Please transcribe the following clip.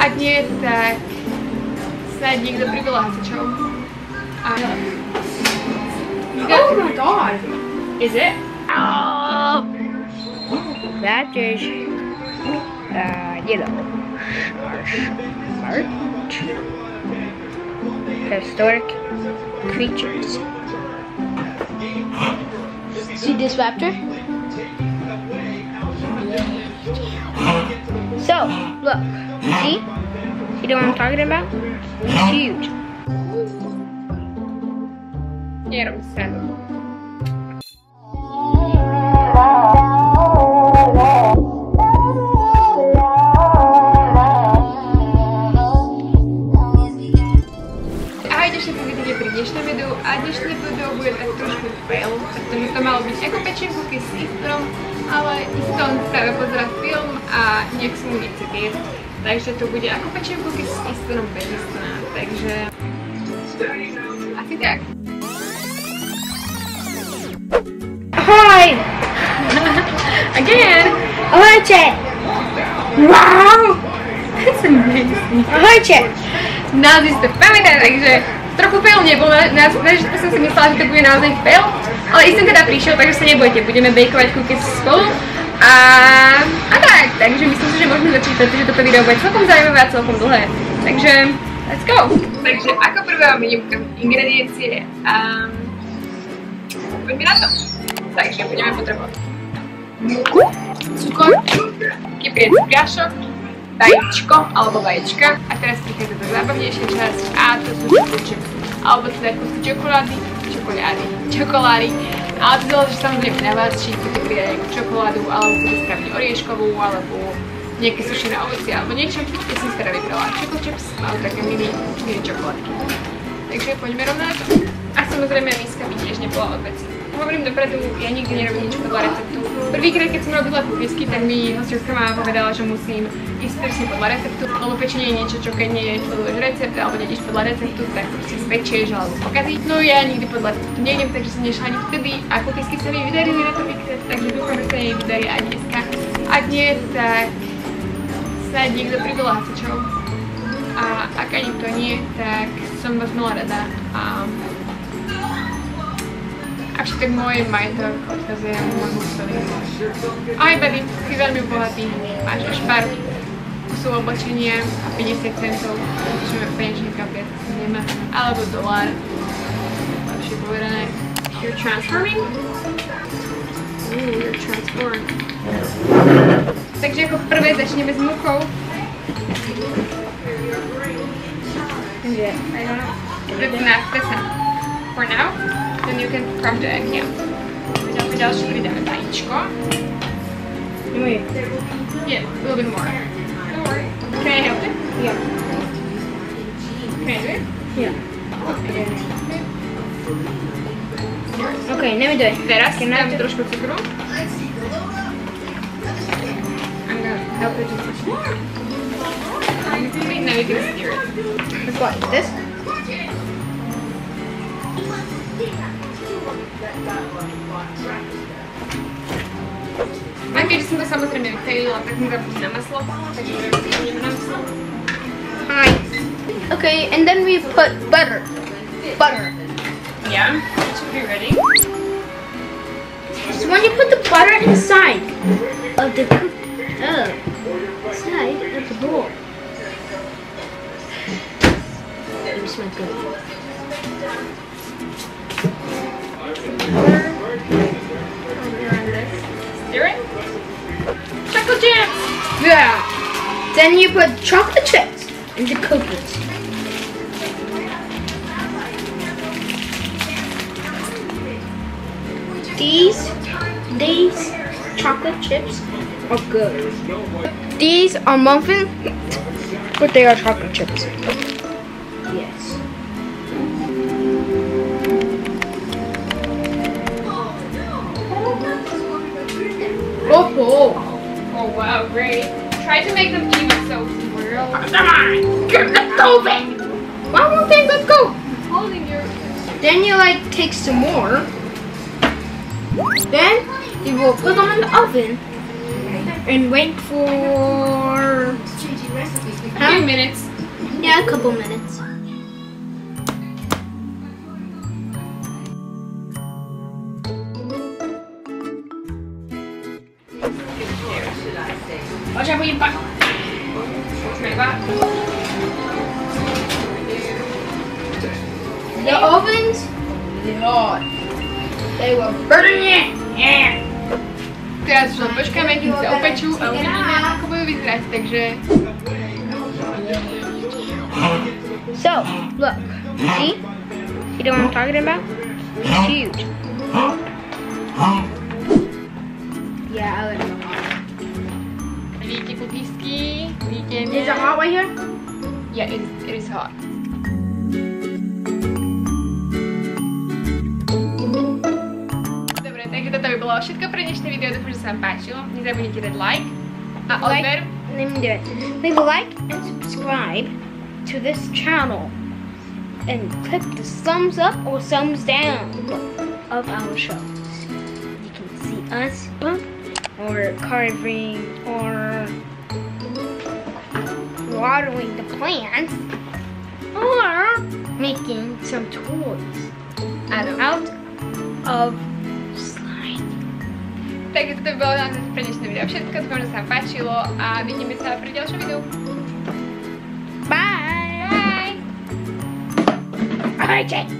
Ak nie, tak snáď niekto privolá hasičov. A... Oh my god. Is it? Oh, that is uh, yellow. Smart. Historic creatures. See this raptor? So, look. See? See the one I'm talking about? It's huge. Nie robię sceny. Ahoj, dnešní povídky pri dnešnom videu a dnešné video bude tak trošku fail, pretože to malo byť ako pečenkovky s Eastonom, ale Easton práve pozera film a Takže to bude ako pečenkovky s Eastorom bez takže asi tak. Ahoy! Again! Ahojte! Wow! That's amazing. Ahojte! Nás si to pamätá, takže trochu fail nebol, na, na, som si myslela, že to bude naozaj fail, ale Easton teda prišiel, takže sa nebojte, budeme bejkovať cookies spolu. A, takže myslím si, že môžeme začať, pretože toto video bude celkom zaujímavé a celkom dlhé. Takže, let's go! Takže ako prvá meniem ingrediencie a poďme na to. Takže budeme potrebovať múku, cukor, kypriec piašok, vajíčko alebo vaječka. A teraz prichádza tá zábavnejšia časť a to sú čokolády. Alebo teda kusy čokolády, čokolády, čokolády. Ale to záleží samozrejme na vás, či chcete pridať nejakú čokoládu, alebo chcete spraviť orieškovú, alebo nejaké sušené ovocie, alebo niečo. Ja som teda vybrala choco chips, alebo také mini, mini čokoládky. Takže poďme rovno na to. A samozrejme miska by tiež nebola od veci. Hovorím dopredu, ja nikdy nerobím nič podľa receptu. Prvýkrát, keď som robila kúpisky, tak mi hostovská mama povedala, že musím ísť presne podľa receptu, lebo pečenie je niečo, čo keď nesleduješ recept alebo nejdeš podľa receptu, tak proste spečieš alebo pokazíš. No ja nikdy podľa receptu nejdem, takže som nešla ani vtedy a kúpisky sa mi vydarili na prvýkrát, takže dúfam, že sa jej vydarí aj dneska. Ak nie, tak snáď niekto privolá hasičov. A ak ani to nie, tak som vás mala rada a Avšak môj majetok odkazuje môjmu synovi. Aj baby, si veľmi bohatý, máš až pár kusov oblečenia a 50 centov, čo peňažníka viac nemá, alebo dolár. Lepšie povedané. You're transforming? Ooh, you're transformed. Takže ako prvé začneme s múkou. Takže, I don't know. That's not, that's not. For now, then you can crack the egg, yeah. Ďalej ďalšie pridáme vajíčko. Wait. Yeah, a little bit more. Don't worry. Can I help it? Yeah. Can I do it? Yeah. Okay. Okay, let me do it. Teraz Can I dám do- trošku cukru. I'm gonna help it just a bit. Now you can stir it. What is this? A keďže som to samozrejme vytajila, tak dám na maslo. Takže ideme na. Hi. Okay, and then we put butter. Butter. Yeah, it should be ready. So when you put the butter inside of the cook, uh, inside of the bowl. It smells good. Yeah. Then you put chocolate chips and the cookies. These, these chocolate chips are good. These are muffin, but they are chocolate chips. Make them even so swirl. Come on, get the oven. One more thing, let's go. Holding your Then you like take some more. Then you will put them in the oven and wait for Few minutes. Yeah, a couple minutes. Watch out for your butt. My butt. The ovens, Lord, they were burning it. Yeah. Teraz už len počkáme, kým sa opečú a uvidíme, ako budú vyzerať, takže... So, look. See? You know what I'm talking about? It's huge. Right here? Yeah, it, is- it is hot. Dobre, takže toto by bolo všetko pre dnešné video, dúfam, že sa vám páčilo. Nezabudnite dať like a Like, odber. let me do it. Leave a like and subscribe to this channel. And click the thumbs up or thumbs down of our shows. You can see us bump or carving or watering the plants or making some toys out of slime. Takže toto by bolo na video všetko, dúfam, že sa vám páčilo a sa pri ďalšom videu. Bye. Bye! Bye, Jay.